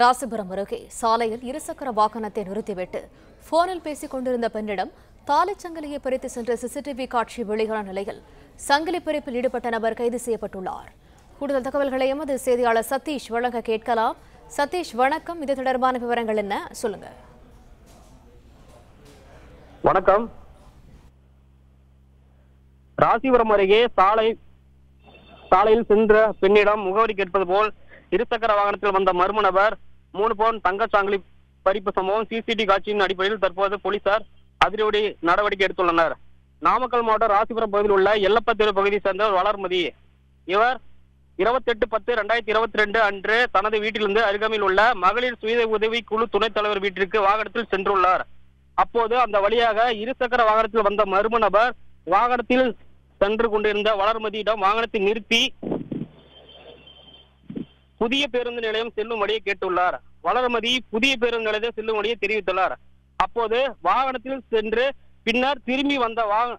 ராசிபுரம் அருகே சாலையில் இருசக்கர வாகனத்தை நிறுத்திவிட்டு போனில் பேசிக் கொண்டிருந்த பெண்ணிடம் தாலிச் சங்கிலியை பறித்து சென்ற சிசிடிவி காட்சி வெளியான நிலையில் சங்கிலி பறிப்பில் ஈடுபட்ட நபர் கைது செய்யப்பட்டுள்ளார். கூடுதல் தகவல்களை எமது செய்தியாளர் சதீஷ் வழங்க கேட்கலாம். சதீஷ் வணக்கம். இது தொடர்பான விவரங்கள் என்ன? சொல்லுங்க. வணக்கம். ராசிபுரம் அருகே சாலை சாலையில் சென்ற பெண்ணிடம் முகவரி கேட்பது போல் இருசக்கர வாகனத்தில் வந்த மர்ம நபர் மூணு பவுன் தங்கச்சாங்கிலி பறிப்பு சம்பவம் சிசிடி காட்சியின் அடிப்படையில் தற்போது போலீசார் அதிரடி நடவடிக்கை எடுத்துள்ளனர். நாமக்கல் மாவட்டம் ராசிபுரம் பகுதியில் உள்ள எல்லப்பத்தெரு பகுதியை சேர்ந்த வளர்மதி. இவர் இருபத்தெட்டு பத்து ரெண்டாயிரத்தி இருபத்தி ரெண்டு அன்று தனது வீட்டிலிருந்து அருகாமையில் உள்ள மகளிர் சுய உதவி குழு துணைத் தலைவர் வீட்டிற்கு வாகனத்தில் சென்றுள்ளார். அப்போது அந்த வழியாக இருசக்கர வாகனத்தில் வந்த மர்ம நபர் வாகனத்தில் சென்று கொண்டிருந்த வளர்மதியிடம் வாகனத்தை நிறுத்தி புதிய பேருந்து நிலையம் செல்லும் வழியை கேட்டுள்ளார். வளர்மதி புதிய பேருந்து நிலையத்தை செல்லும் வழியை தெரிவித்துள்ளார். அப்போது வாகனத்தில் சென்று பின்னர் திரும்பி வந்த வாக